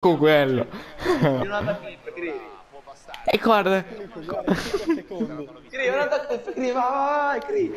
con quello. Ah, e guarda. Cri, un attacco, Cri, vai, vai, Cri.